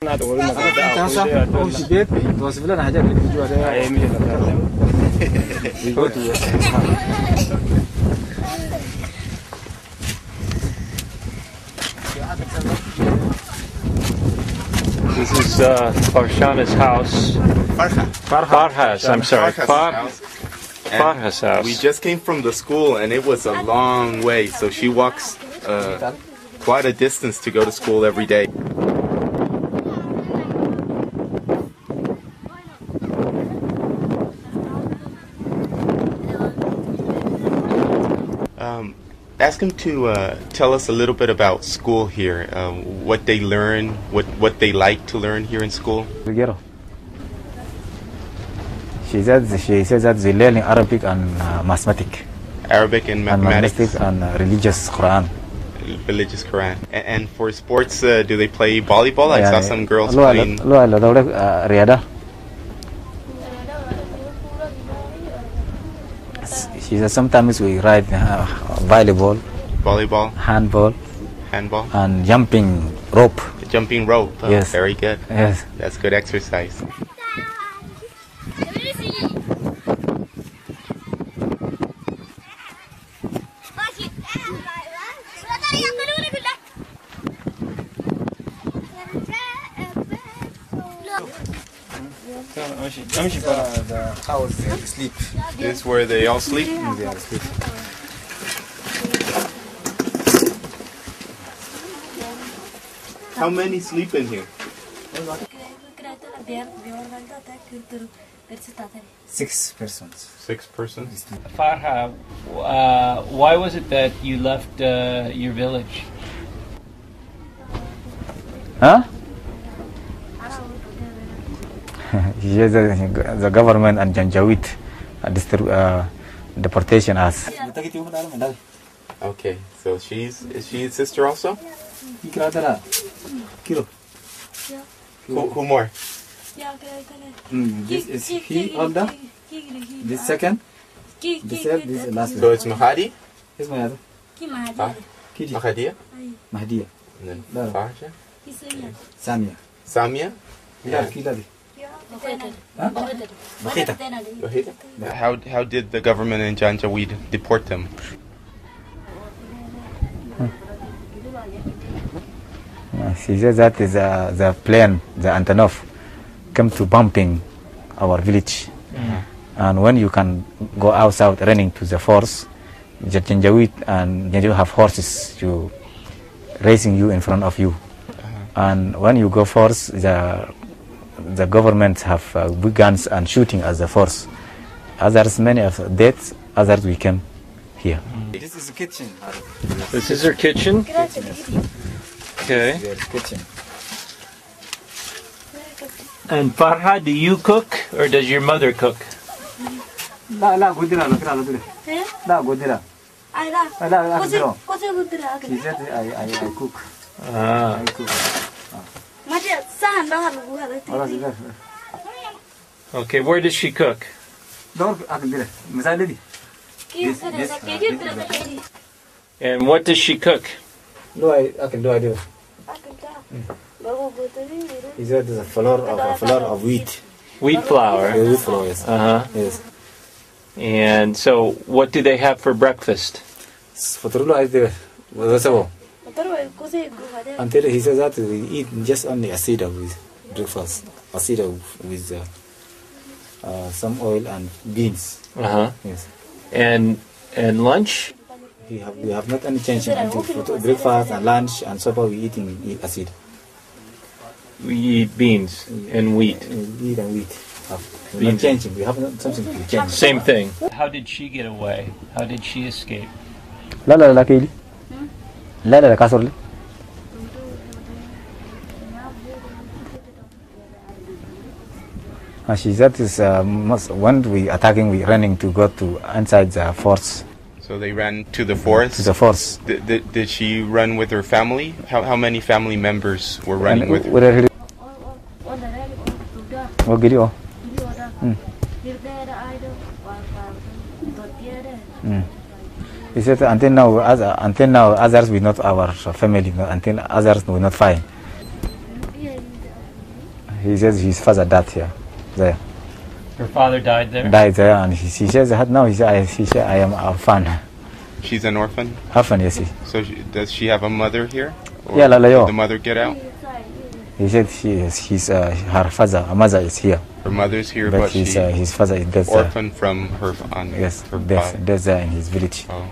This is uh, Farshana's house. Farha. Farha's, I'm sorry. Farha's house. house. We just came from the school and it was a long way, so she walks uh, quite a distance to go to school every day. ask them to uh, tell us a little bit about school here, um, what they learn, what, what they like to learn here in school. She says, she says that they learn Arabic and uh, mathematics. Arabic and mathematics. And, and religious Quran. Religious Quran. And, and for sports, uh, do they play volleyball? I saw some girls playing. Uh, she says sometimes we ride uh, volleyball, volleyball, handball, handball, and jumping rope. jumping rope. Oh, Yes. Very good. Yes. That's good exercise. The house sleep. This is where they all sleep. They are sleep. How many sleep in here? Six persons. Six persons. Farha, uh, why was it that you left uh, your village? Huh? Yes, the, the government and Janjaweed uh, distrib- uh, deportation us. Okay, so she's is she a sister also? Kilo. Who, who more? Mm, this is he older. This second. This third. This is last. So it's Mahadi, This my other. Fa- Kidi. Mahadia, Mahdiya. and then No. Farja, Samia. Samia. Yeah. Kila di. How how did the government in Janjaweed deport them? Uh, She said that is uh, the plane, the Antonov, came to bumping our village. And when you can go outside running to the force, the Janjaweed and you have horses to racing you in front of you. And when you go force, the the government have uh, big guns and shooting as the force. Others, many of deaths, others we came here. This is the kitchen. This is her kitchen. Okay. kitchen. And Farha, do you cook or does your mother cook? لا لا قدرة لا كلا لا لا قدرة لا لا قدرة She said I I I cook. Ah. I cook. Okay, where does she cook? دور أقدر مثال دي. And what does she cook? لو I أكل لو I do. He said the flour of a flour of wheat. Wheat flour. Yeah, wheat flour. Yes. Uh huh. Yes. And so, what do they have for breakfast? فطر I do. What's up? Until he says that we eat just only asida with breakfast. Asida with uh, uh, some oil and beans. Uh huh. Yes. And and lunch? We have we have not any change until for breakfast and lunch and supper we eating eat acid. We eat beans and wheat. We eat and wheat. Have, we're Beans. not changing. We have not something to change. Same thing. How did she get away? How did she escape? لا لا لا كيلي لا لا لا كاسر لي Uh, she said is uh, most, when we attacking we running to go to inside the force So they ran to the forest. to the force. Did, did, did she run with her family? How, how many family members were running with her? where are you- gini oh. Mm. He said until now, other, until now others will not our family, no, until others will not find. he says his father died here, there, Her father died there. died there, and he, he says that now he said, I, he said, I am a fan. She's an orphan. Orphan, yes. So she, does she have a mother here? Or Yeah, Lala, yo. did the mother get out? he said he is, he's, uh, her father, her mother is here, Her mother's here, but but, his, she uh, his father is dead there. orphan from her on Yes, her dead, father. dead there in his village. Oh.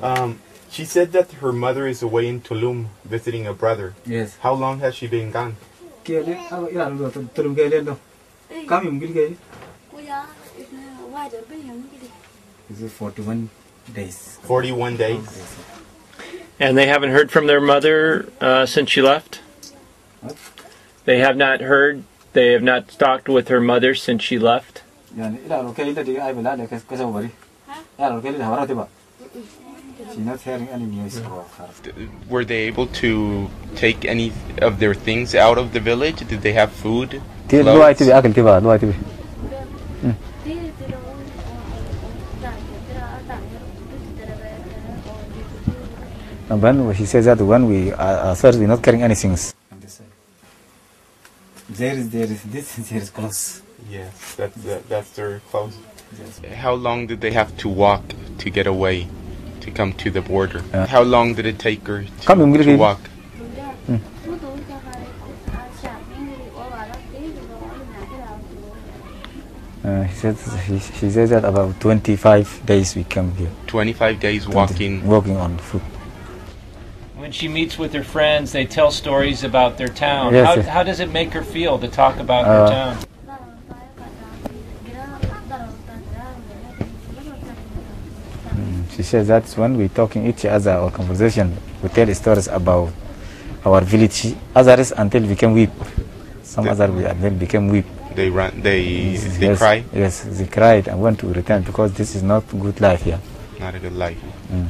Um, she said that her mother is away in Tulum visiting a brother. Yes. How long has she been gone? Kia dia, apa ila lu tu tulung kia dia tu. Kami. This is 41 days. 41 days. And they haven't heard from their mother uh, since she left? What? They have not heard, they have not talked with her mother since she left? Yani ila lu kia dia ai bela dia kes kes bari. Ila lu kia dia hawara tiba. She not hearing any news about. Were they able to take any of their things out of the village? Did they have food? Dia lu ai tiba akal tiba, lu ai tiba. And when he says that when we are we're not carrying anything. There is there is this there is close. Yes, that's that, that's their clothes. How long did they have to walk to get away, to come to the border? Uh, How long did it take her to, to walk? Uh, he said he, he says that about 25 days we come here. 25 days walking. walking on foot. When she meets with her friends, they tell stories about their town. Yes, how, yes. how does it make her feel to talk about her Uh, town? She says that when we talking each other or conversation, we tell stories about our village. Others until we became weep. Some The- other we then became weep. They run. They they yes, cry. Yes, they cried and want to return because this is not good life here. Not a good life. Mm.